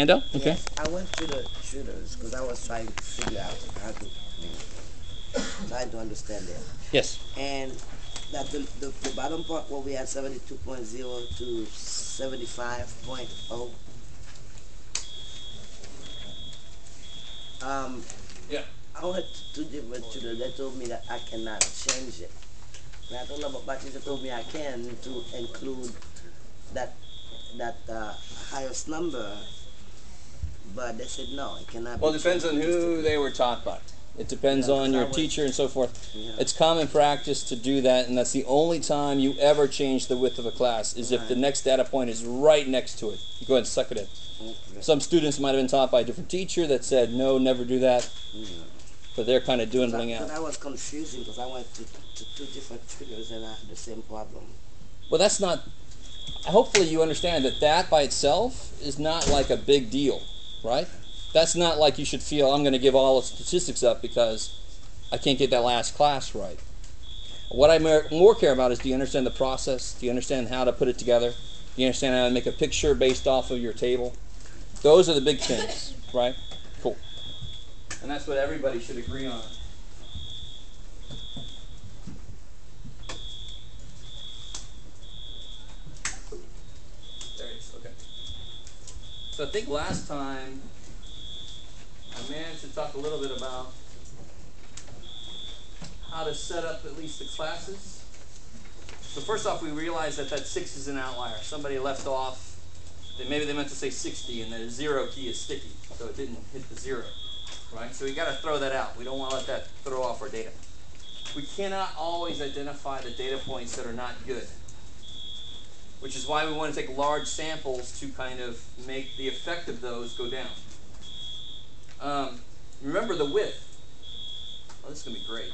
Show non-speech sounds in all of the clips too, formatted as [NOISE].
Handout? Okay. Yes, I went through the shooters because I was trying to figure out how to, I trying to understand it. Yes. And that the, the, the bottom part where we had 72.0 to 75.0. Um, Yeah. I went to two different tutors. They told me that I cannot change it. And I told them about it. They told me I can to include that that uh, highest number. But they said no, it cannot. Well, it depends on who they were taught by. It depends Yeah, on your was- teacher and so forth. Yeah. It's common practice to do that, and that's the only time you ever change the width of a class is if the next data point is right next to it. You go ahead and suck it in. Okay. Some students might have been taught by a different teacher that said, no, never do that, Yeah. but they're kind of dwindling But out. I was confusing because I went to, to two different [LAUGHS] tutors and I had the same problem. Well, that's not. Hopefully, you understand that that by itself is not like a big deal, right? That's not like you should feel I'm going to give all the statistics up because I can't get that last class right. What I more care about is do you understand the process? Do you understand how to put it together? Do you understand how to make a picture based off of your table? Those are the big things, right? Cool. And that's what everybody should agree on. There it is. Okay. So I think last time I managed to talk a little bit about how to set up at least the classes. So first off, we realized that that six is an outlier. Somebody left off. They, maybe they meant to say 60, and the zero key is sticky, so it didn't hit the zero, right? So we got to throw that out. We don't want to let that throw off our data. We cannot always identify the data points that are not good which is why we want to take large samples to kind of make the effect of those go down. Um, remember the width. Oh, this is going to be great.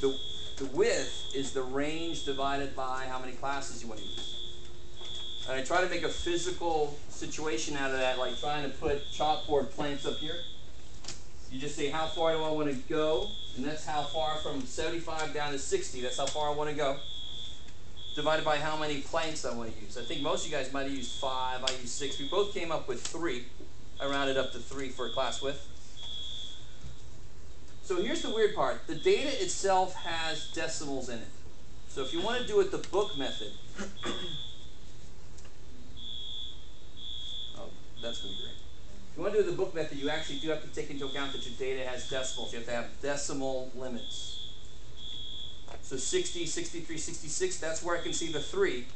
The, the width is the range divided by how many classes you want to use. And I try to make a physical situation out of that, like trying to put chalkboard plants up here. You just say, how far do I want to go? And that's how far from 75 down to 60. That's how far I want to go divided by how many planks I want to use. I think most of you guys might have used five, I used six. We both came up with three. I rounded up to three for a class width. So here's the weird part. The data itself has decimals in it. So if you want to do it the book method, [COUGHS] oh, that's going to be great. If you want to do it the book method, you actually do have to take into account that your data has decimals. You have to have decimal limits. So 60, 63, 66, that's where I can see the 3.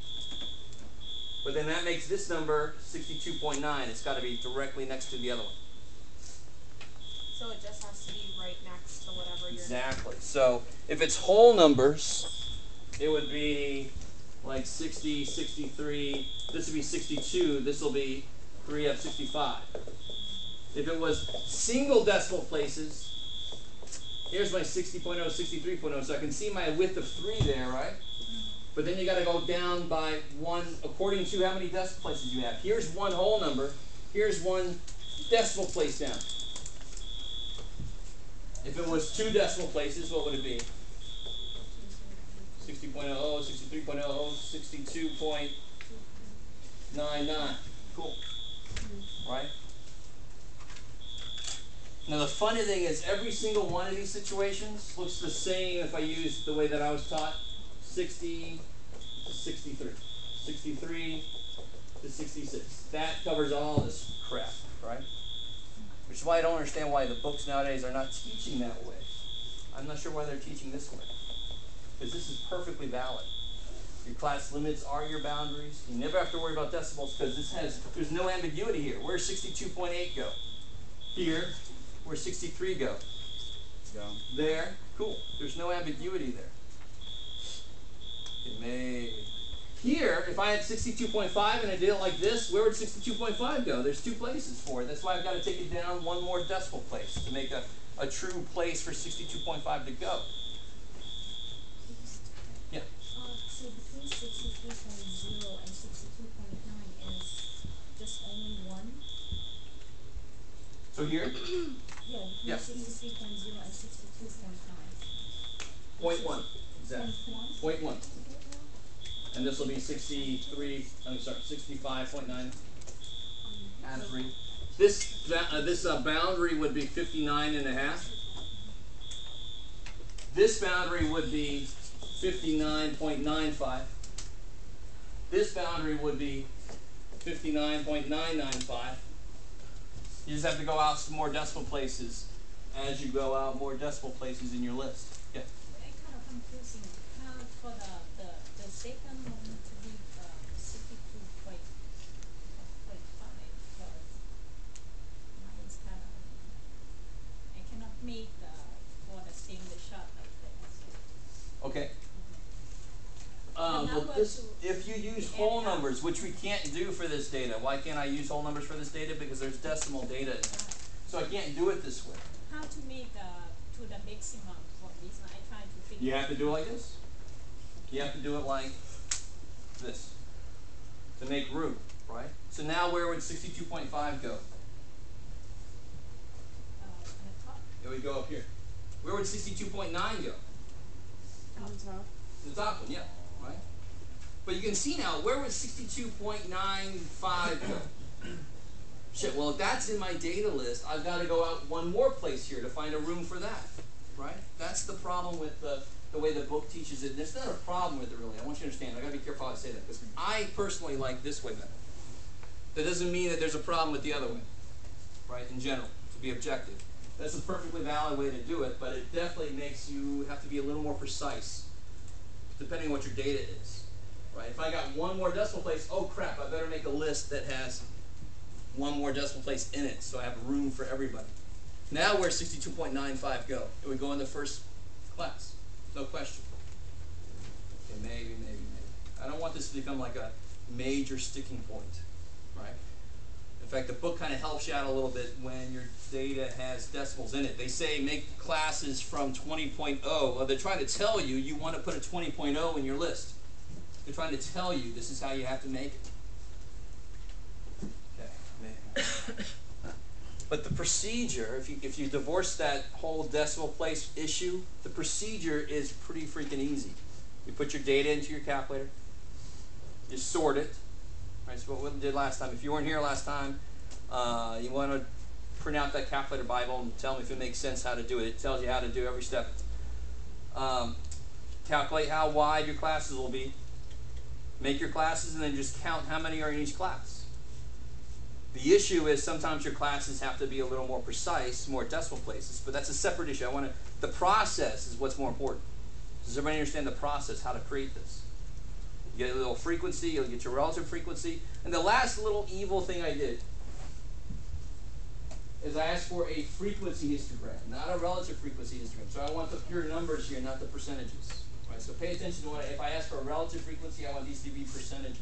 But then that makes this number 62.9. It's got to be directly next to the other one. So it just has to be right next to whatever you're. Exactly. So if it's whole numbers, it would be like 60, 63. This would be 62. This will be 3 of 65. If it was single decimal places, here's my 60.0, 63.0. So I can see my width of 3 there, right? But then you got to go down by one according to how many decimal places you have. Here's one whole number. Here's one decimal place down. If it was two decimal places, what would it be? 60.00, 63.00, 62.99. Cool. Right? Now the funny thing is every single one of these situations looks the same if I use the way that I was taught. 60 to 63. 63 to 66. That covers all this crap, right? Which is why I don't understand why the books nowadays are not teaching that way. I'm not sure why they're teaching this way. Because this is perfectly valid. Your class limits are your boundaries. You never have to worry about decimals because this has there's no ambiguity here. Where's 62.8 go? Here, where 63 go? Go. There, cool. There's no ambiguity there. It may. Here, if I had 62.5 and I did it like this, where would 62.5 go? There's two places for it. That's why I've got to take it down one more decimal place to make a, a true place for 62.5 to go. Yeah. Uh, so between sixty-three point zero and sixty-two point nine is just only one? So here, [CLEARS THROAT] Between sixty-three point zero and sixty-two point nine. point one. Exactly. Point one? Point. And this will be 63, I'm sorry, 65.9. add three. This uh, this uh, boundary would be 59 and a half. This boundary would be 59.95. This boundary would be 59.995. You just have to go out some more decimal places as you go out more decimal places in your list. Yeah. I kind of confusing, how for the, the, the second one to be the sixty-two point, point five, because mine is kind of, I cannot make the, for the same the shot like that. Okay. Um, well, this, if you use whole numbers, which we can't do for this data, why can't I use whole numbers for this data? Because there's decimal data in there. So I can't do it this way. How to make the, to the maximum for this, one, I try to figure. You have to do it like this. You have to do it like this to make room, right? So now where would 62.5 go? Uh, on top, It would go up here. Where would 62.9 go? The top. The top one, yeah, right? But you can see now, where would 62.95 go? [COUGHS] [COUGHS] [COUGHS] Shit, well, if that's in my data list, I've got to go out one more place here to find a room for that, right? That's the problem with the, the way the book teaches it. There's not a problem with it, really. I want you to understand. I've got to be careful how I say that, because I personally like this way better. That doesn't mean that there's a problem with the other way, right, in general, to be objective. That's a perfectly valid way to do it, but it definitely makes you have to be a little more precise depending on what your data is. Right? If I got one more decimal place, oh crap, I better make a list that has one more decimal place in it so I have room for everybody. Now where 62.95 go? It would go in the first class. No question. Okay, maybe, maybe, maybe. I don't want this to become like a major sticking point. Right? In fact, the book kind of helps you out a little bit when your data has decimals in it. They say make classes from 20.0. Well, they're trying to tell you you want to put a 20.0 in your list. They're trying to tell you this is how you have to make it. But the procedure, if you, if you divorce that whole decimal place issue, the procedure is pretty freaking easy. You put your data into your calculator, you sort it, Right, so what we did last time. If you weren't here last time, uh, you want to print out that calculator Bible and tell me if it makes sense how to do it. It tells you how to do every step. Um, calculate how wide your classes will be. Make your classes and then just count how many are in each class. The issue is sometimes your classes have to be a little more precise, more decimal places, but that's a separate issue. I want to. The process is what's more important. Does everybody understand the process, how to create this? You get a little frequency, you'll get your relative frequency. And the last little evil thing I did is I asked for a frequency histogram, not a relative frequency histogram. So I want the pure numbers here, not the percentages. Right? So pay attention to what if I ask for a relative frequency, I want these to be percentages.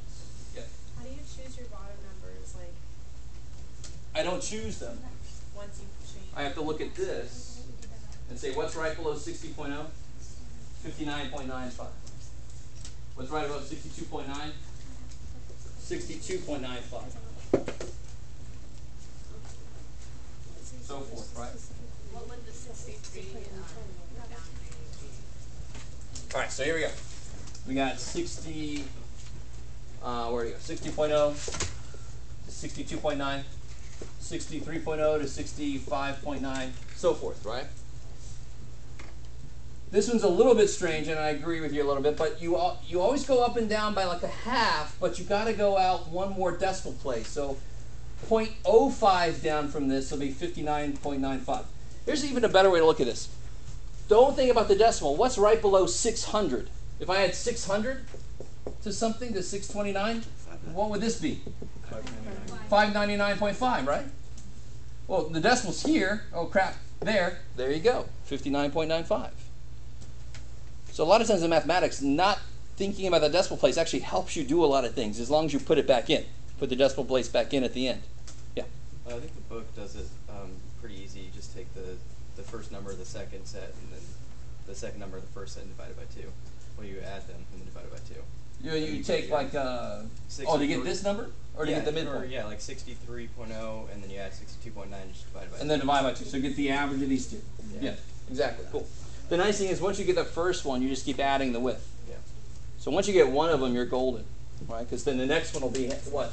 Yeah. How do you choose your bottom numbers, like, I don't choose them. once you change? I have to look at this and say what's right below oh? 60.0? 59.95. What's right above 62.9? 62.95. So forth, right? What would the sixty-three, um, boundary be? Alright, so here we go. We got 60, uh, where do you go? 60.0 to 62.9, 63.0 to 65.9, so forth, right? This one's a little bit strange, and I agree with you a little bit, but you you always go up and down by like a half, but you got to go out one more decimal place. So 0.05 down from this will be 59.95. Here's even a better way to look at this. Don't think about the decimal. What's right below 600? If I had 600 to something, to 629, what would this be? 599.5, right? Well, the decimal's here. Oh, crap. There. There you go. 59.95. So a lot of times in mathematics, not thinking about the decimal place actually helps you do a lot of things as long as you put it back in. Put the decimal place back in at the end. Yeah. Uh, I think the book does it um, pretty easy. You just take the, the first number of the second set and then the second number of the first set and divide it by two. Well, you add them and then divide it by two. You, And you you take like, uh, oh, to get this number? Or to yeah, get the midpoint? Or, yeah, like 63.0 and then you add 62.9 just divide by and then divide by two. So get the average of these two. Yeah. Yeah, exactly. Cool. The nice thing is once you get the first one, you just keep adding the width. Yeah. So once you get one of them, you're golden, right? Because then the next one will be what?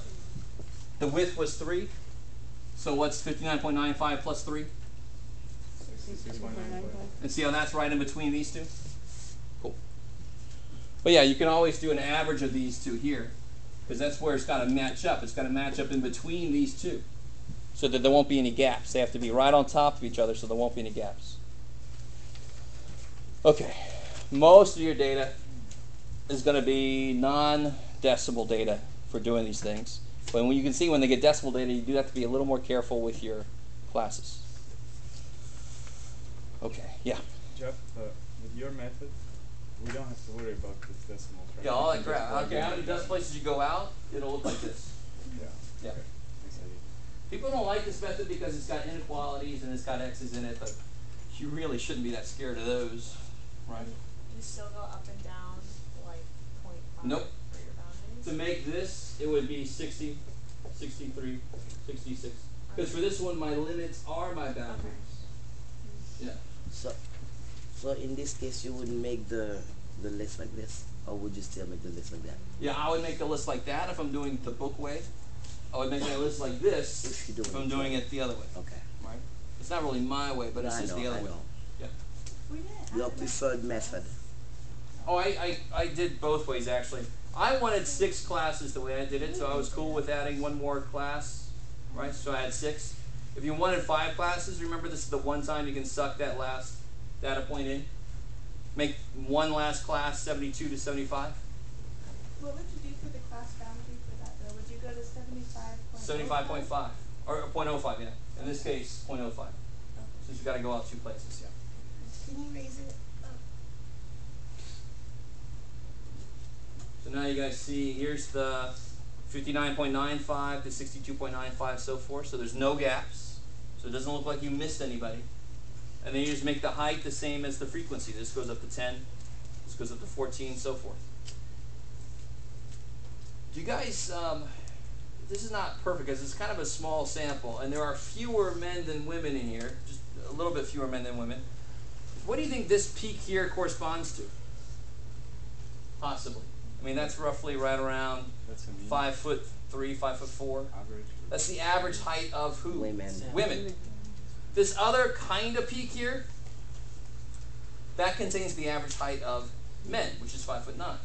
The width was three. So what's 59.95 plus 3? Sixty-six point nine five. And see how that's right in between these two? But yeah, you can always do an average of these two here, because that's where it's got to match up. It's got to match up in between these two, so that there won't be any gaps. They have to be right on top of each other, so there won't be any gaps. Okay, most of your data is going to be non-decimal data for doing these things. But when you can see when they get decimal data, you do have to be a little more careful with your classes. Okay, yeah. Jeff, uh, with your method, we don't have to worry about this decimals, right? Yeah, all that crap. I don't care how many and- dust places you go out, it'll look like this. Yeah. Yeah. Okay. People don't like this method because it's got inequalities and it's got x's in it, but you really shouldn't be that scared of those, right? You still go up and down like point five Nope. for your boundaries. To make this, it would be 60, 63, 66. Because for this one, my limits are my boundaries. Yeah. So, so in this case, you would make the the list like this, or would you still make the list like that? Yeah, I would make the list like that if I'm doing the book way. I would make my list like this If you're doing if I'm it doing it the other way, Okay. right? It's not really my way, but it's I just know, the other I way. know. Yeah. We didn't Your add them as preferred method. Oh, I, I, I did both ways actually. I wanted six classes the way I did it, so I was cool with adding one more class, right? So I had six. If you wanted five classes, remember this is the one time you can suck that last data point in. Make one last class 72 to 75. What would you do for the class boundary for that though? Would you go to seventy-five point? 75.5. Or uh, 0.05, yeah. In this case, 0.05. Since you got to go out two places, yeah. Can you raise it up? So now you guys see here's the 59.95 to 62.95 so forth. So there's no gaps. So it doesn't look like you missed anybody. And then you just make the height the same as the frequency. This goes up to 10. This goes up to 14, so forth. Do you guys, um, this is not perfect because it's kind of a small sample and there are fewer men than women in here, just a little bit fewer men than women. What do you think this peak here corresponds to? Possibly. I mean, that's roughly right around That's five foot three, five foot four. average. That's the average height of who? Women. Women. This other kind of peak here, that contains the average height of men, which is five foot nine.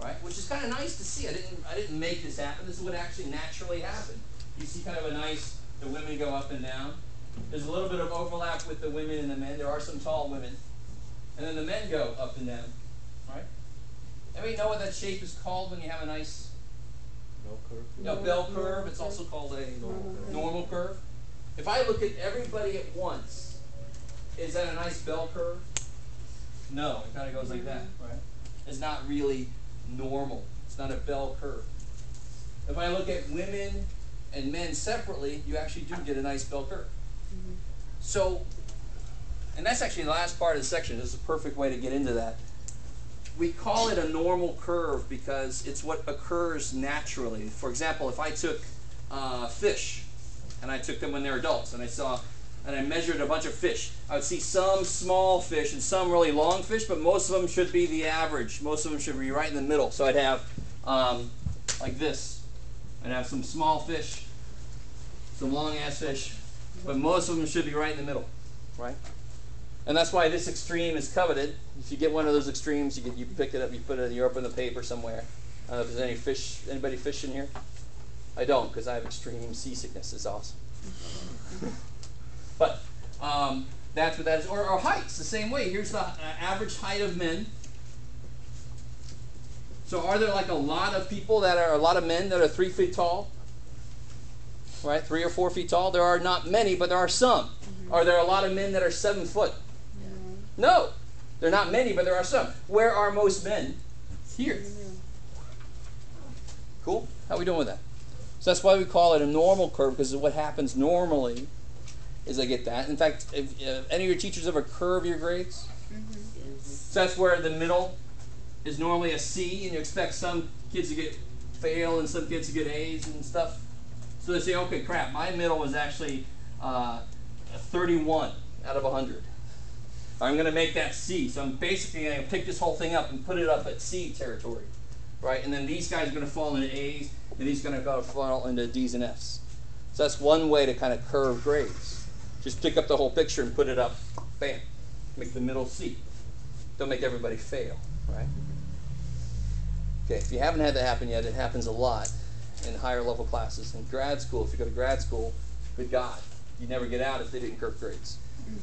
Right? Which is kind of nice to see. I didn't I didn't make this happen. This is what actually naturally happened. You see kind of a nice the women go up and down. There's a little bit of overlap with the women and the men. There are some tall women. And then the men go up and down. Right? Anybody know what that shape is called when you have a nice Bell curve. a bell curve. It's also called a normal curve. If I look at everybody at once, is that a nice bell curve? No, it kind of goes like that, right? It's not really normal. It's not a bell curve. If I look at women and men separately, you actually do get a nice bell curve. So, and that's actually the last part of the section. This is a perfect way to get into that we call it a normal curve because it's what occurs naturally. For example, if I took uh, fish and I took them when they're adults and I saw and I measured a bunch of fish, I would see some small fish and some really long fish, but most of them should be the average. Most of them should be right in the middle. So I'd have um, like this. I'd have some small fish, some long ass fish, but most of them should be right in the middle, right? And that's why this extreme is coveted. If you get one of those extremes, you get you pick it up, you put it, you open the paper somewhere. I don't know if there's any fish, anybody fish in here? I don't, because I have extreme seasickness. It's awesome. but um, that's what that is. Or, or heights, the same way. Here's the uh, average height of men. So are there like a lot of people that are a lot of men that are three feet tall? Right, three or four feet tall. There are not many, but there are some. Are there a lot of men that are seven foot? No, there are not many, but there are some. Where are most men? Here. Cool. How we doing with that? So that's why we call it a normal curve because what happens normally is I get that. In fact, if uh, any of your teachers ever curve your grades, so that's where the middle is normally a C, and you expect some kids to get fail and some kids to get A's and stuff. So they say, okay, crap, my middle was actually uh, 31 out of 100. I'm going to make that C. So I'm basically going to pick this whole thing up and put it up at C territory, right? And then these guys are going to fall into A's, and these are going to go fall into D's and F's. So that's one way to kind of curve grades. Just pick up the whole picture and put it up, bam, make the middle C. Don't make everybody fail, right? Okay, if you haven't had that happen yet, it happens a lot in higher level classes. In grad school, if you go to grad school, good God, you never get out if they didn't curve grades. Mm-hmm.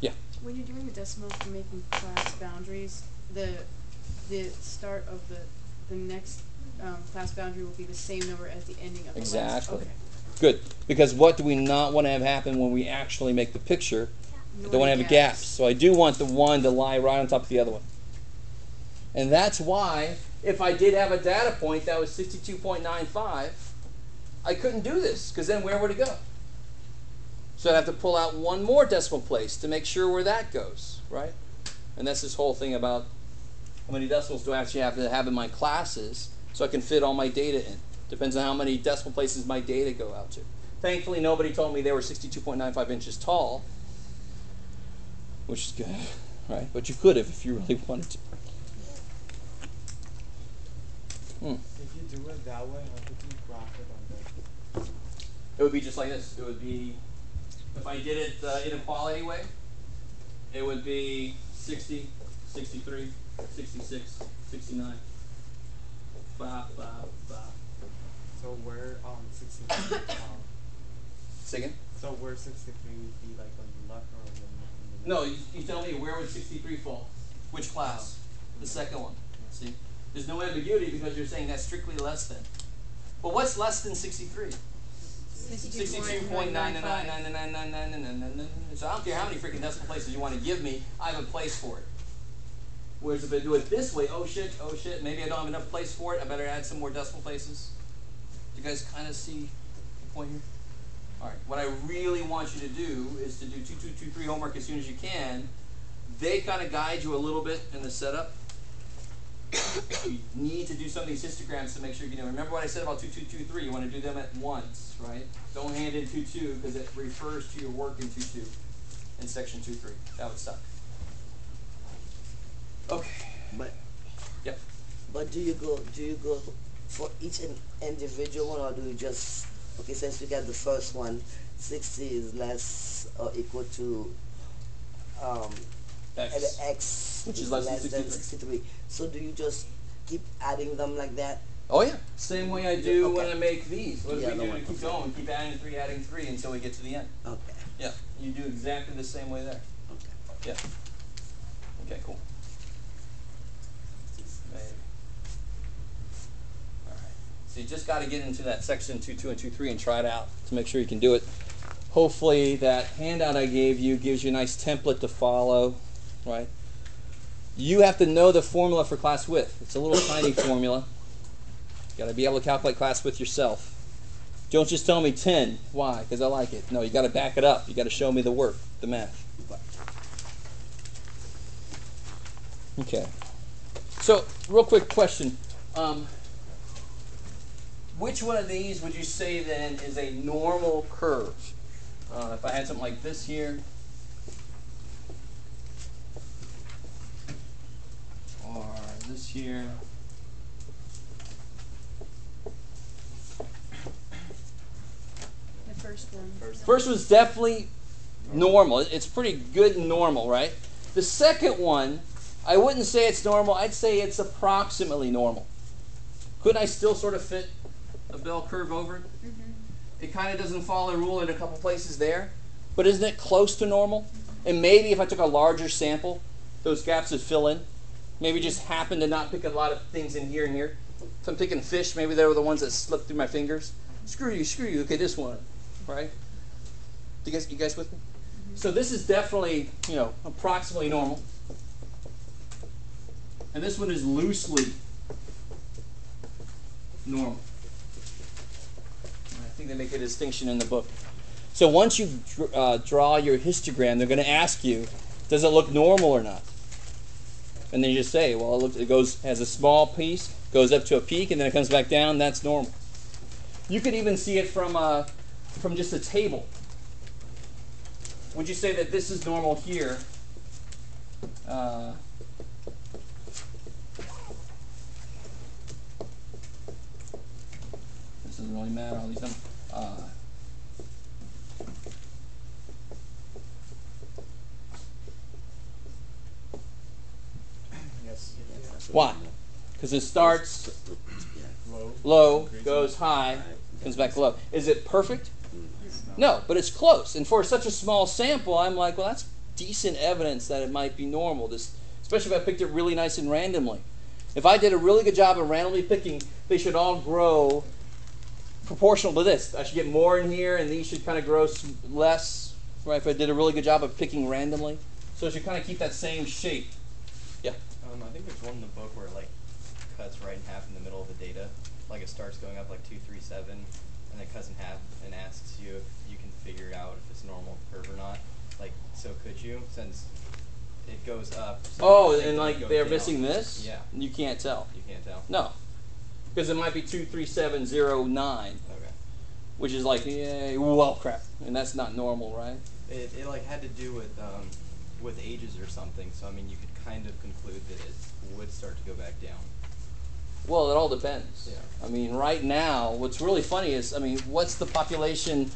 Yeah. When you're doing the decimals for making class boundaries, the the start of the the next um, class boundary will be the same number as the ending of the last. Exactly. Okay. Good. Because what do we not want to have happen when we actually make the picture? I don't want to have a gap. So I do want the one to lie right on top of the other one. And that's why, if I did have a data point that was 62.95, I couldn't do this, because then where would it go? So I'd have to pull out one more decimal place to make sure where that goes, right? And that's this whole thing about how many decimals do I actually have to have in my classes so I can fit all my data in. Depends on how many decimal places my data go out to. Thankfully, nobody told me they were 62.95 inches tall, which is good, right? But you could have if you really wanted to. Hmm. If you do it that way, how could you graph it on the? It would be just like this. It would be, if I did it the inequality way, it would be 60, 63, 66, 69. Ba, ba, ba. So where um 63 Second? So where 63 would be like on the left or on the, on No, you, you tell me where would 63 fall? Which class? The second one. See? There's no ambiguity because you're saying that's strictly less than. But what's less than 63? 62.999999999. Whereas if I do it this way, oh shit, oh shit, maybe I don't have enough place for it. I better add some more decimal places. Do you guys kind of see the point here? All right. What I really want you to do is to do two two two three homework as soon as you can. They kind of guide you a little bit in the setup. you need to do some of these histograms to make sure you know. Remember what I said about 2223? You want to do them at once, right? Don't hand in 22 because it refers to your work in 22 in section 23. That would suck. Okay. But Yep. but do you go do you go for each in, individual one or do you just okay since we got the first one, sixty is less or equal to um X. x Which is less than 63. sixty-three. So do you just keep adding them like that? Oh yeah. Same way I do when Okay. I make these. What do Yeah, we do keep going? Keep adding three, adding three until we get to the end. Okay. Yeah. You do exactly the same way there. Okay. Yeah. Okay, cool. Maybe. Alright. So you just got to get into that section 2 2 and 2 3 and try it out to make sure you can do it. Hopefully, that handout I gave you gives you a nice template to follow, right? You have to know the formula for class width. It's a little tiny [COUGHS] formula. You got to be able to calculate class width yourself. Don't just tell me 10. Why? Because I like it. No, you got to back it up. You got to show me the work, the math. Okay. So, real quick question. Um, which one of these would you say then is a normal curve? Uh, if I had something like this here, or this here. The first one. First was definitely normal. It's pretty good and normal, right? The second one, I wouldn't say it's normal. I'd say it's approximately normal. Couldn't I still sort of fit a bell curve over it? Mm-hmm. It kind of doesn't follow the rule in a couple places there, but isn't it close to normal? And maybe if I took a larger sample, those gaps would fill in. Maybe just happened to not pick a lot of things in here and here. If I'm picking fish, maybe they were the ones that slipped through my fingers. Screw you, screw you. Okay, this one, right? You guys, you guys with me? Mm-hmm. So this is definitely, you know, approximately normal. And this one is loosely normal. Think they make a distinction in the book. So once you uh, draw your histogram, they're going to ask you, does it look normal or not? And then you just say, well, it, looks, it goes has a small piece, goes up to a peak, and then it comes back down. That's normal. You could even see it from uh, from just a table. Would you say that this is normal here? Uh, this doesn't really matter. All these numbers. Uh, why? Because it starts Low. low, goes high, comes back low. Is it perfect? No, but it's close. And for such a small sample, I'm like, well, that's decent evidence that it might be normal. This, especially if I picked it really nice and randomly. If I did a really good job of randomly picking, they should all grow proportional to this. I should get more in here, and these should kind of grow less. Right? If I did a really good job of picking randomly, so it should kind of keep that same shape. Yeah. Um, I think there's one in the book where it like cuts right in half in the middle of the data. Like it starts going up like two, three, seven, and then cuts in half and asks you if you can figure out if it's a normal curve or not. Like, so could you? Since it goes up. so Oh, and like they're down. missing this. Yeah, You can't tell. you can't tell. No, because it might be two, three, seven, zero, nine. Okay. which is like, yeah, well, crap, and that's not normal, right? It, it like had to do with um, with ages or something. So I mean, you could kind of conclude that it would start to go back down. Well, it all depends. Yeah. I mean, right now, what's really funny is, I mean, what's the population?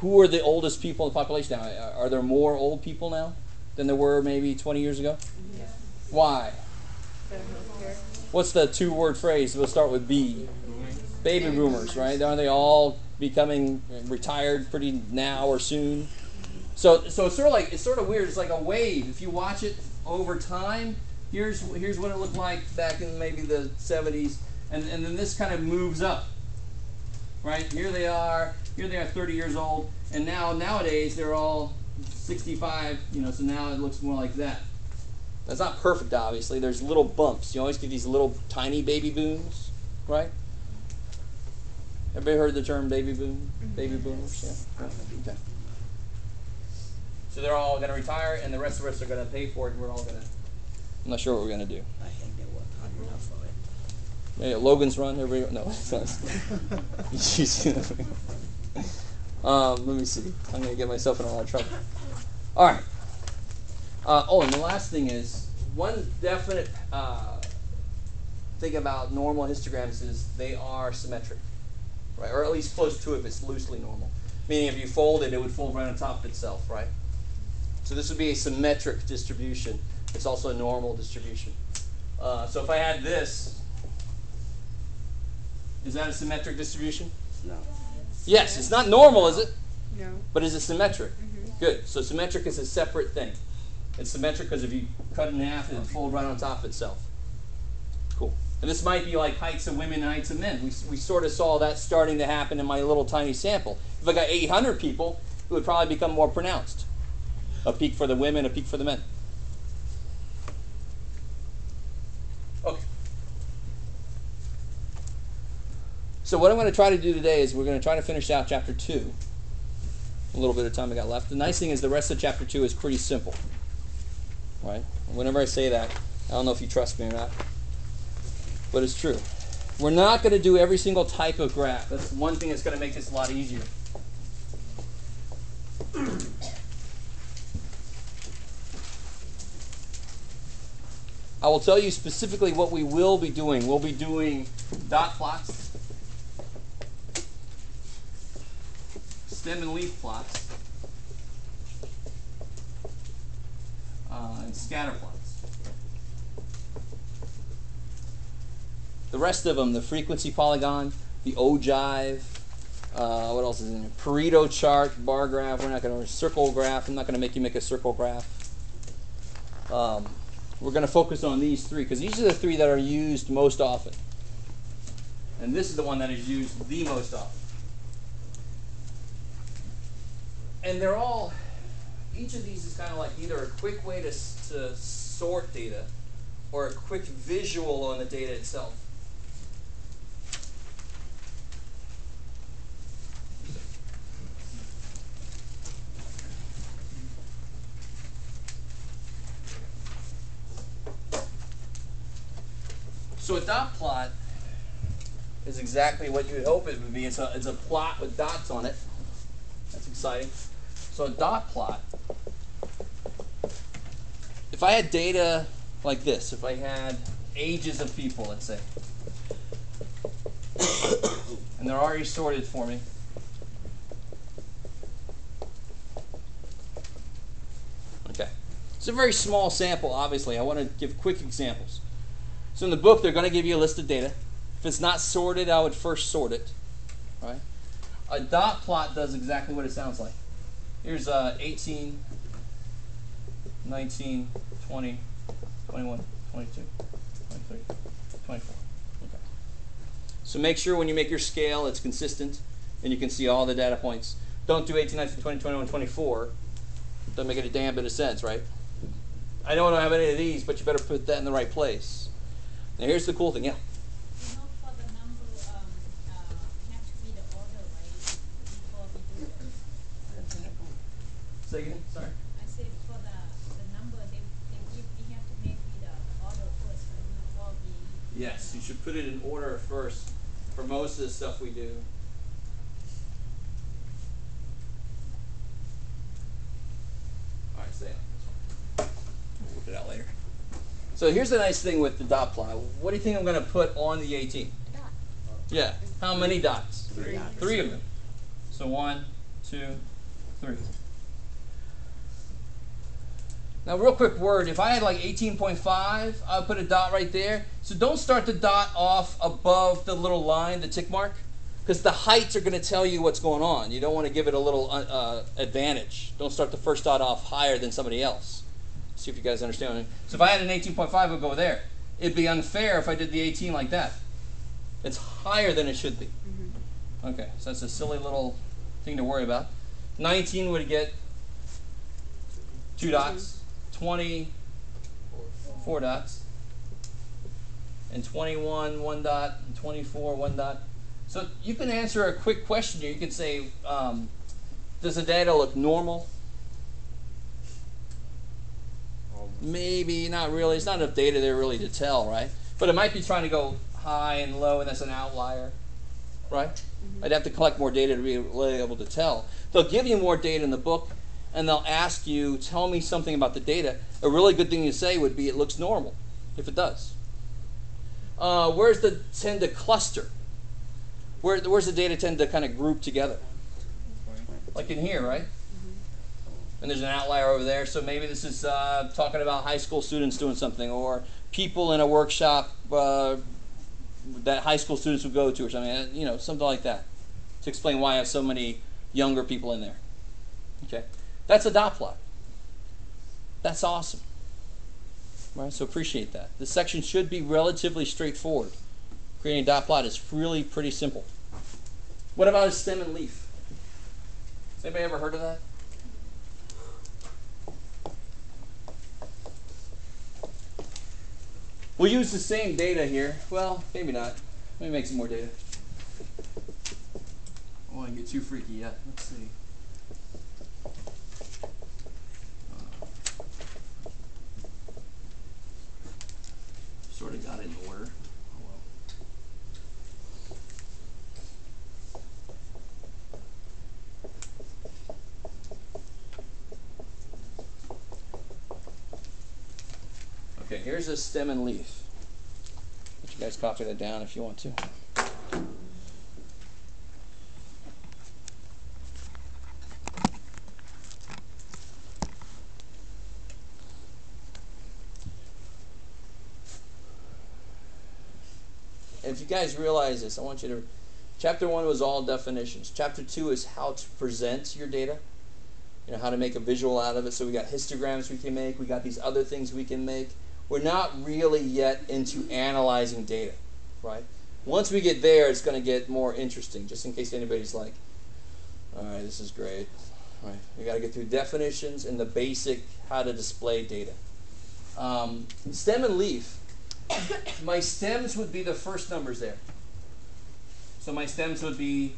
Who are the oldest people in the population now? Are, are there more old people now than there were maybe 20 years ago? Why? What's the two-word phrase? We'll start with B. Baby boomers, right? Aren't they all becoming retired pretty now or soon? So, so it's sort of like it's sort of weird. It's like a wave. If you watch it over time, here's here's what it looked like back in maybe the 70s, and and then this kind of moves up. Right here they are. Here they are, 30 years old, and now nowadays they're all 65. You know, so now it looks more like that. That's not perfect, obviously. There's little bumps. You always get these little tiny baby booms, right? Everybody heard the term baby boom? Baby boomers? Yeah. Okay. So they're all going to retire, and the rest of us are going to pay for it, and we're all going to. I'm not sure what we're going to do. I think they work hard enough for it. Yeah, Logan's Run. Everybody, no. [LAUGHS] [LAUGHS] it's not. um, let me see. I'm going to get myself in a lot of trouble. All right. Uh, oh, and the last thing is one definite uh, thing about normal histograms is they are symmetric, right? Or at least close to it if it's loosely normal. Meaning, if you fold it, it would fold right on top of itself, right? So this would be a symmetric distribution. It's also a normal distribution. Uh, so if I had this, is that a symmetric distribution? No. Yes, it's not normal, is it? No. But is it symmetric? Good. So symmetric is a separate thing. It's symmetric because if you cut it in half, it would fold right on top of itself. Cool. And this might be like heights of women and heights of men. We, we sort of saw that starting to happen in my little tiny sample. If I got 800 people, it would probably become more pronounced. A peak for the women, a peak for the men. Okay. So what I'm going to try to do today is we're going to try to finish out chapter 2 a little bit of time we got left. The nice thing is the rest of chapter two is pretty simple. Right? Whenever I say that, I don't know if you trust me or not, but it's true. We're not going to do every single type of graph. That's one thing that's going to make this a lot easier. I will tell you specifically what we will be doing. We'll be doing dot plots, stem and leaf plots, uh, scatter plots. The rest of them, the frequency polygon, the ogive, uh, what else is in there? Pareto chart, bar graph. We're not going to circle graph. I'm not going to make you make a circle graph. Um, we're going to focus on these three because these are the three that are used most often. And this is the one that is used the most often. And they're all, each of these is kind of like either a quick way to, to sort data or a quick visual on the data itself. So a dot plot is exactly what you would hope it would be. It's a, it's a plot with dots on it. That's exciting. So a dot plot. If I had data like this, if I had ages of people, let's say, [COUGHS] and they're already sorted for me. Okay. It's a very small sample, obviously. I want to give quick examples. So in the book, they're going to give you a list of data. If it's not sorted, I would first sort it. Right? A dot plot does exactly what it sounds like. Here's uh, 18, 19, 20, 21, 22, 23, 24. Okay. So make sure when you make your scale, it's consistent and you can see all the data points. Don't do 18, 19, 20, 21, 24. Doesn't make it a damn bit of sense, right? I I don't have any of these, but you better put that in the right place. Now here's the cool thing, yeah. You know, for the number, um, uh, have to be the order, right, before we do it. Say again, sorry. I said for the, the number, they, they give, we have to make it the order first, right, before we. Yes, you should put it in order first for most of the stuff we do. All right, stay on this one. We'll work it out later. So here's the nice thing with the dot plot. What do you think I'm going to put on the 18? Yeah. How many dots? Three dots. Three of them. So one, two, three. Now, real quick word. If I had like 18.5, I'd put a dot right there. So don't start the dot off above the little line, the tick mark, because the heights are going to tell you what's going on. You don't want to give it a little uh, uh, advantage. Don't start the first dot off higher than somebody else. See if you guys understand. So if I had an 18.5, it would go there. It'd be unfair if I did the 18 like that. It's higher than it should be. Okay, so that's a silly little thing to worry about. 19 would get two dots. 20, four dots. And 21, one dot. And 24, one dot. So you can answer a quick question here. You can say, um, does the data look normal? Maybe, not really. It's not enough data there really to tell, right? But it might be trying to go high and low, and that's an outlier, right? I'd have to collect more data to be really able to tell. They'll give you more data in the book, and they'll ask you, tell me something about the data. A really good thing to say would be, it looks normal, if it does. Uh, where's the tend to cluster? Where, where's the data tend to kind of group together? Like in here, right? and there's an outlier over there. So maybe this is uh, talking about high school students doing something, or people in a workshop uh, that high school students would go to, or something. You know, something like that, to explain why I have so many younger people in there. Okay, that's a dot plot. That's awesome. Right, so appreciate that. This section should be relatively straightforward. Creating a dot plot is really pretty simple. What about a stem and leaf? Has anybody ever heard of that? We'll use the same data here. Well, maybe not. Let me make some more data. I don't want to get too freaky yet. Let's see. Sort of got it in order. Oh well. Okay, here's a stem and leaf. Let you guys copy that down if you want to. You guys realize this, I want you to. Chapter one was all definitions. Chapter two is how to present your data. You know, how to make a visual out of it. So we got histograms we can make, we got these other things we can make. We're not really yet into analyzing data, right? Once we get there, it's going to get more interesting, just in case anybody's like, all right, this is great. All right, we got to get through definitions and the basic how to display data. Um, stem and leaf. My stems would be the first numbers there. So my stems would be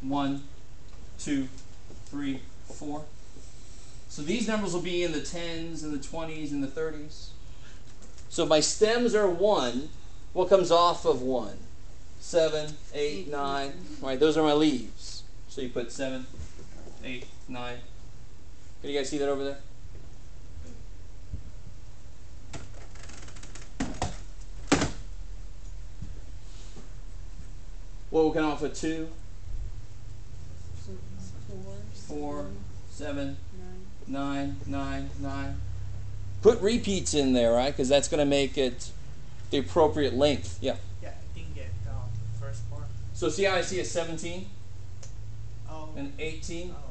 one, two, three, four. So these numbers will be in the 10s and the 20s and the 30s. So my stems are 1. What comes off of 1? 7, 8, 9. Right, those are my leaves. So you put 7, 8, 9. Can you guys see that over there? What will come off with two, So it's four, four, seven, seven, nine. nine, nine, nine. Put repeats in there, right? Because that's going to make it the appropriate length. Yeah. Yeah, I didn't get um, the first part. So see how I see a 17 Oh. and 18? oh.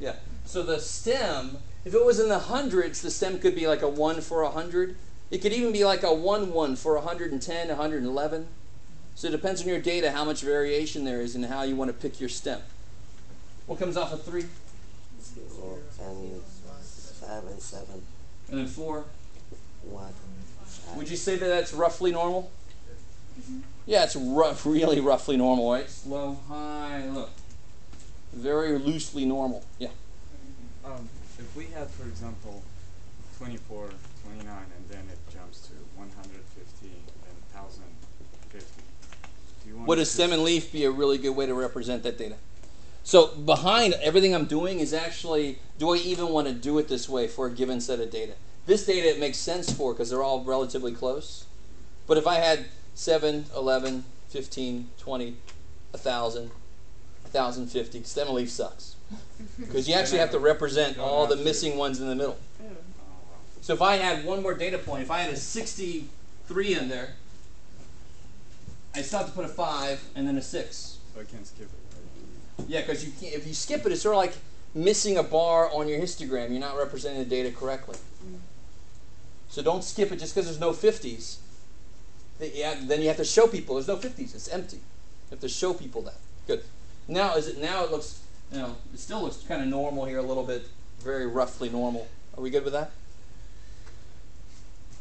Yeah. So the stem, if it was in the hundreds, the stem could be like a 1 for a 100. It could even be like a 1 1 for 110, 111. So it depends on your data how much variation there is and how you want to pick your stem. What comes off of 3? Zero and five and seven. And then 4? One. Five. Would you say that that's roughly normal? Yeah, it's rough, [LAUGHS] really roughly normal, right? Slow, high, low. Very loosely normal. Yeah. Um, if we had, for example, 24, 29, and then it jumps to 150, then 1050, do you want Would a stem and leaf be a really good way to represent that data? So behind everything I'm doing is actually, do I even want to do it this way for a given set of data? This data it makes sense for because they're all relatively close. But if I had 7, 11, 15, 20, 1,000, 1,050, stem and leaf sucks. [LAUGHS] Because you actually have to represent all the missing ones in the middle. Oh. Wow. So if I had one more data point, if I had a 63 in there, I still have to put a 5 and then a 6. So I can't skip it, right? Yeah, because you can't, if you skip it, it's sort of like missing a bar on your histogram. You're not representing the data correctly. Mm. So don't skip it just because there's no 50s. Then you have- Then you have to show people there's no 50s. It's empty. You have to show people that. Good. Now is it? Now it looks. You know, it still looks kind of normal here, a little bit, very roughly normal. Are we good with that?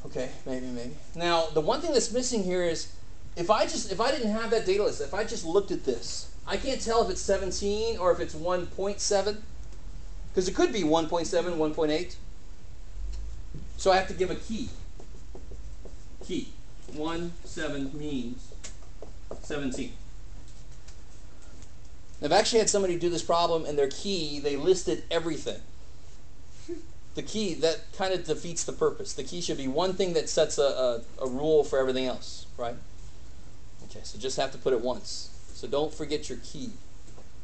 Okay, maybe, maybe. Now the one thing that's missing here is if I just if I didn't have that data list, if I just looked at this, I can't tell if it's 17 or if it's 1.7 because it could be 1.7, 1.8. So I have to give a key. Key. 1 7 means 17. I've actually had somebody do this problem and their key, they listed everything. The key, that kind of defeats the purpose. The key should be one thing that sets a, a, a rule for everything else, right? Okay, so just have to put it once. So don't forget your key.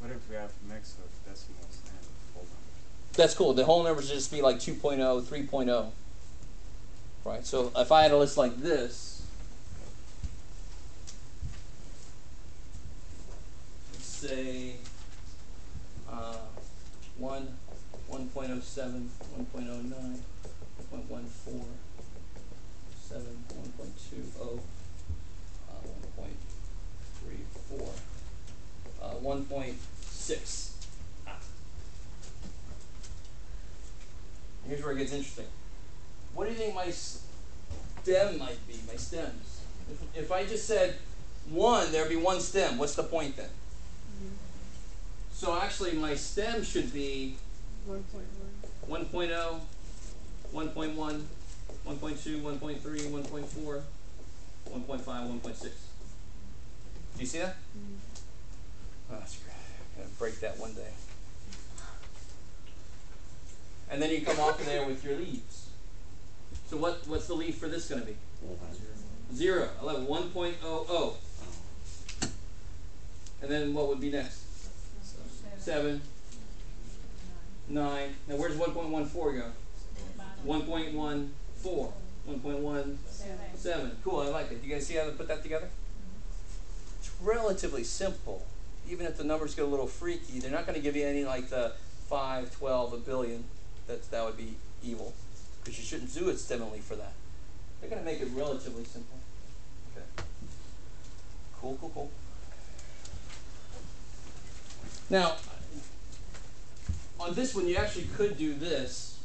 What if we have mix of decimals and whole numbers? That's cool. The whole numbers just be like 2.0, 3.0. Right? So if I had a list like this, let's say uh, 1, 1.07, 1.09, 1.14, 7, 1.20, uh, 1.34, uh, 1.6. Ah. Here's where it gets interesting. What do you think my stem might be? My stems. If, if I just said one, there'd be one stem. What's the point then? So actually, my stem should be One point one. 1.0, 1.1, 1.2, 1.3, 1.4, 1.5, 1.6. Do you see that? Oh, that's great. I'm gonna break that one day. And then you come off of there with your leaves. So what what's the leaf for this going to be? Zero. 11. 1.00. And then what would be next? Seven. Nine. Now where's 1.14 go? 1.14. 1.17. Cool, I like it. You guys see how to put that together? Relatively simple. Even if the numbers get a little freaky, they're not going to give you any like the 5, 12, a billion. That's, that would be evil. Because you shouldn't do it steadily for that. They're going to make it relatively simple. Okay. Cool, cool, cool. Now, on this one, you actually could do this.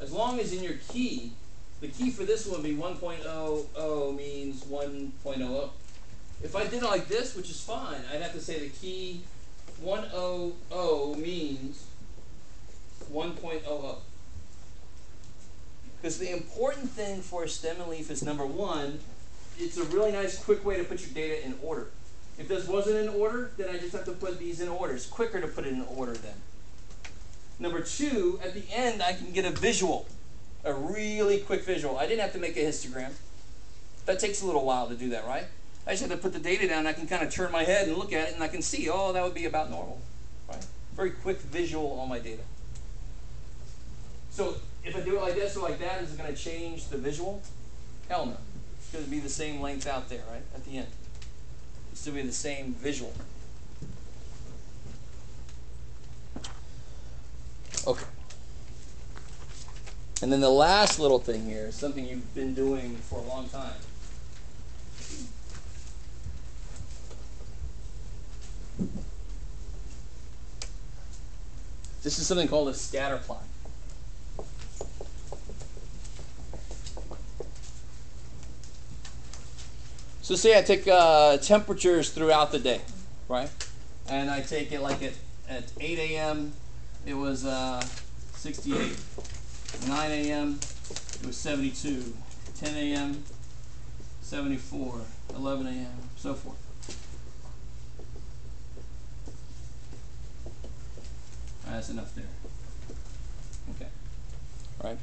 As long as in your key, the key for this one would be 1.00 means 1.00. If I did it like this, which is fine, I'd have to say the key 100 means 1.00. Because the important thing for a stem and leaf is number one, it's a really nice quick way to put your data in order. If this wasn't in order, then I just have to put these in order. It's quicker to put it in order then. Number two, at the end, I can get a visual, a really quick visual. I didn't have to make a histogram. That takes a little while to do that, right? I just have to put the data down. I can kind of turn my head and look at it, and I can see, oh, that would be about normal, right? Very quick visual on my data. So if I do it like this or like that, is it going to change the visual? Hell no. It's going to be the same length out there, right, at the end. It's going to be the same visual. Okay. And then the last little thing here is something you've been doing for a long time. This is something called a scatter plot. So say I take uh, temperatures throughout the day, right? And I take it like at, at 8 a.m. it was uh, 68. 9 a.m. it was 72. 10 a.m. 74. 11 a.m. so forth. That's enough there. Okay. All right.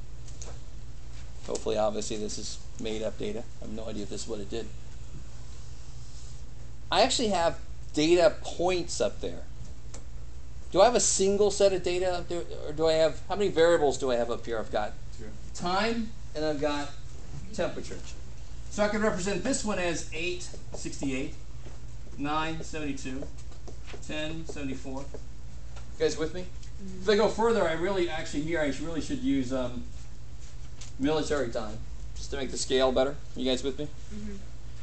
Hopefully, obviously, this is made up data. I have no idea if this is what it did. I actually have data points up there. Do I have a single set of data up there, or do I have how many variables do I have up here? I've got Two. time and I've got temperature. So I can represent this one as 8, 68, 9, 72, 10, 74. You guys with me? If I go further, I really, actually here, I really should use um, military time, just to make the scale better. You guys with me?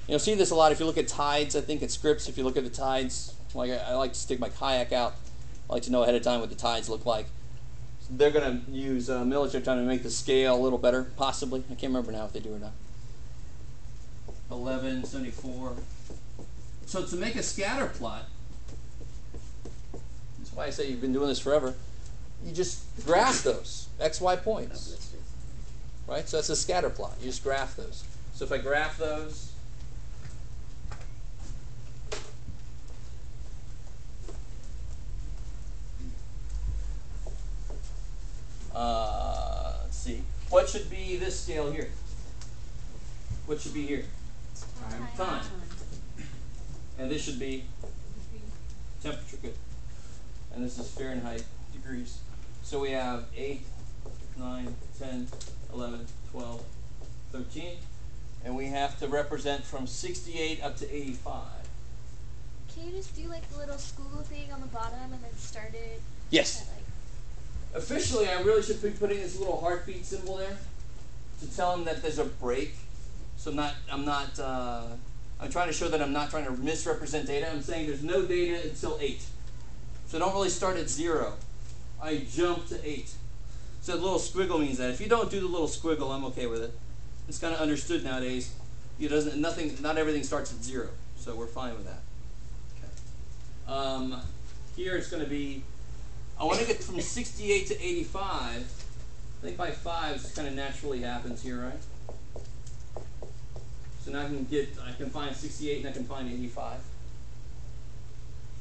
You'll see this a lot if you look at tides, I think, at Scripps. If you look at the tides, like I, I like to stick my kayak out. I like to know ahead of time what the tides look like. So they're going to use uh, military time to make the scale a little better, possibly. I can't remember now if they do or not. 11, 74. So to make a scatter plot, that's why I say you've been doing this forever, you just graph those, x, y points. Right? So that's a scatter plot. You just graph those. So if I graph those, uh, let's see. What should be this scale here? What should be here? Time. Time. And this should be temperature. Good. And this is Fahrenheit degrees. So we have 8, 9, 10, 11, 12, 13. And we have to represent from 68 up to 85. Can you just do like the little squiggle thing on the bottom and then start it? Yes. at, like, Officially, I really should be putting this little heartbeat symbol there to tell them that there's a break. So I'm not, I'm not, uh, I'm trying to show that I'm not trying to misrepresent data. I'm saying there's no data until 8. So don't really start at 0. I jump to 8. So the little squiggle means that. If you don't do the little squiggle, I'm okay with it. It's kind of understood nowadays. It doesn't, nothing, not everything starts at 0. So we're fine with that. Okay. Um, here it's going to be I want to get from 68 to 85. I think by 5 this kind of naturally happens here, right? So now I can get, I can find 68 and I can find 85.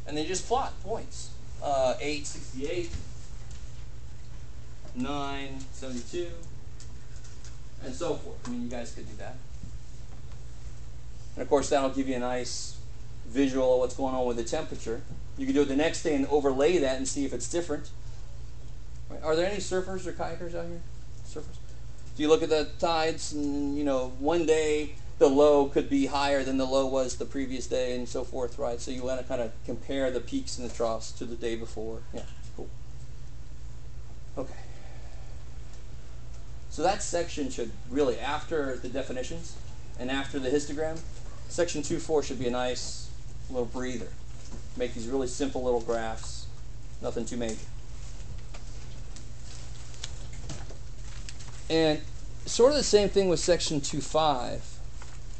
And then just plot points. Uh, 8, 68, 9, 72, and so forth. I mean, you guys could do that. And of course, that'll give you a nice visual of what's going on with the temperature. You can do it the next day and overlay that and see if it's different. Right? Are there any surfers or kayakers out here? Surfers. Do you look at the tides and you know one day the low could be higher than the low was the previous day and so forth, right? So you want to kind of compare the peaks and the troughs to the day before. Yeah, cool. Okay. So that section should really, after the definitions and after the histogram, section 2.4 should be a nice little breather make these really simple little graphs, nothing too major. And sort of the same thing with section 2.5.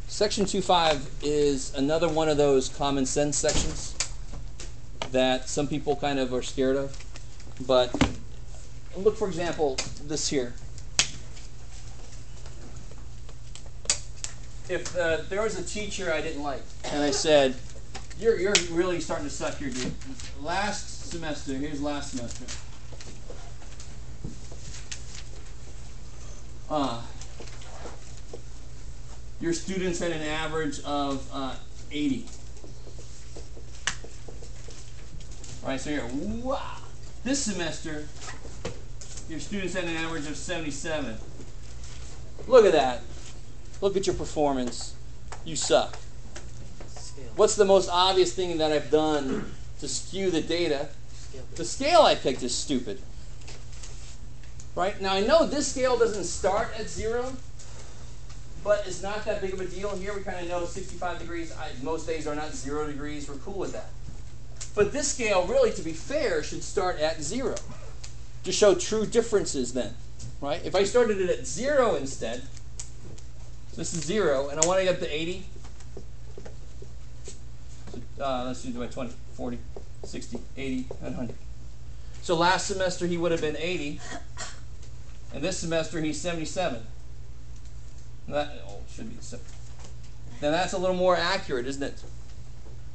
Section 2.5 is another one of those common sense sections that some people kind of are scared of. But look, for example, this here. If uh, there was a teacher I didn't like, and I said, you're, you're really starting to suck here, dude. Last semester, here's last semester. Uh, your students had an average of uh, 80. All right, so here, wow. This semester, your students had an average of 77. Look at that. Look at your performance. You suck. What's the most obvious thing that I've done to skew the data? The scale I picked is stupid. Right? Now I know this scale doesn't start at zero, but it's not that big of a deal here. We kind of know 65 degrees. I, most days are not zero degrees. We're cool with that. But this scale, really, to be fair, should start at zero to show true differences then. Right? If I started it at zero instead, this is zero, and I want to get to 80, uh, let's do by 20, 40, 60, 80, and 100. So last semester he would have been 80, and this semester he's 77. That oh, should be seven. Now that's a little more accurate, isn't it?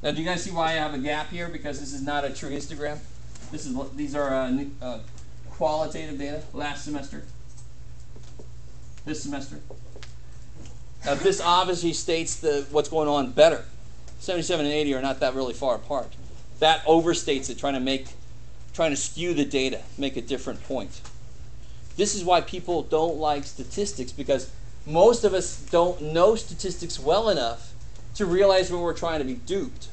Now, do you guys see why I have a gap here? Because this is not a true histogram. This is these are uh, new, uh, qualitative data last semester. This semester. Now, this obviously states the what's going on better. 77 and 80 are not that really far apart. That overstates it, trying to make, trying to skew the data, make a different point. This is why people don't like statistics because most of us don't know statistics well enough to realize when we're trying to be duped.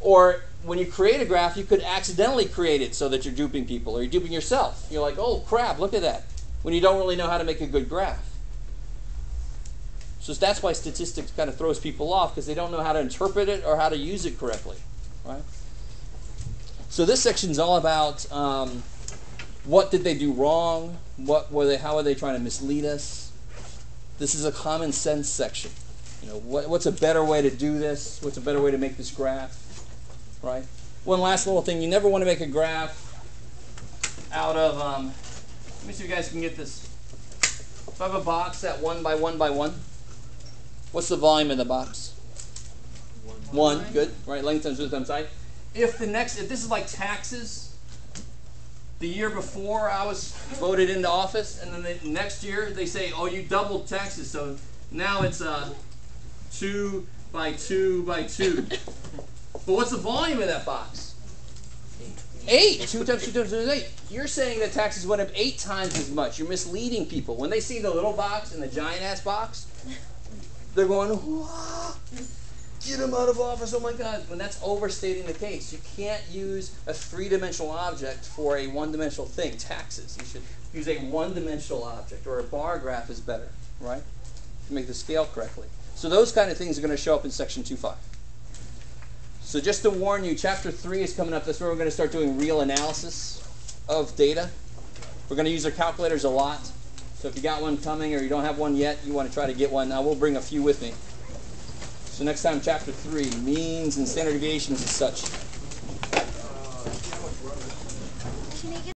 Or when you create a graph, you could accidentally create it so that you're duping people or you're duping yourself. You're like, oh crap, look at that. When you don't really know how to make a good graph. So that's why statistics kind of throws people off because they don't know how to interpret it or how to use it correctly, right? So this section is all about um, what did they do wrong? What were they? How are they trying to mislead us? This is a common sense section. You know, what, what's a better way to do this? What's a better way to make this graph? Right. One last little thing: you never want to make a graph out of. Um, let me see if you guys can get this. If I have a box at one by one by one. What's the volume of the box? One. One. Good. Right. Length times width times height. If the next, if this is like taxes, the year before I was voted into office, and then the next year they say, "Oh, you doubled taxes," so now it's uh, two by two by two. but what's the volume of that box? Eight. Two times two times two is eight. You're saying that taxes went up eight times as much. You're misleading people. When they see the little box and the giant ass box, they're going, Whoa, get him out of office, oh my God. When that's overstating the case, you can't use a three dimensional object for a one dimensional thing, taxes. You should use a one dimensional object, or a bar graph is better, right? To make the scale correctly. So those kind of things are going to show up in section 2.5. So just to warn you, chapter 3 is coming up. That's where we're going to start doing real analysis of data. We're going to use our calculators a lot. So if you got one coming or you don't have one yet, you want to try to get one. I will bring a few with me. So next time, chapter 3, means and standard deviations and such.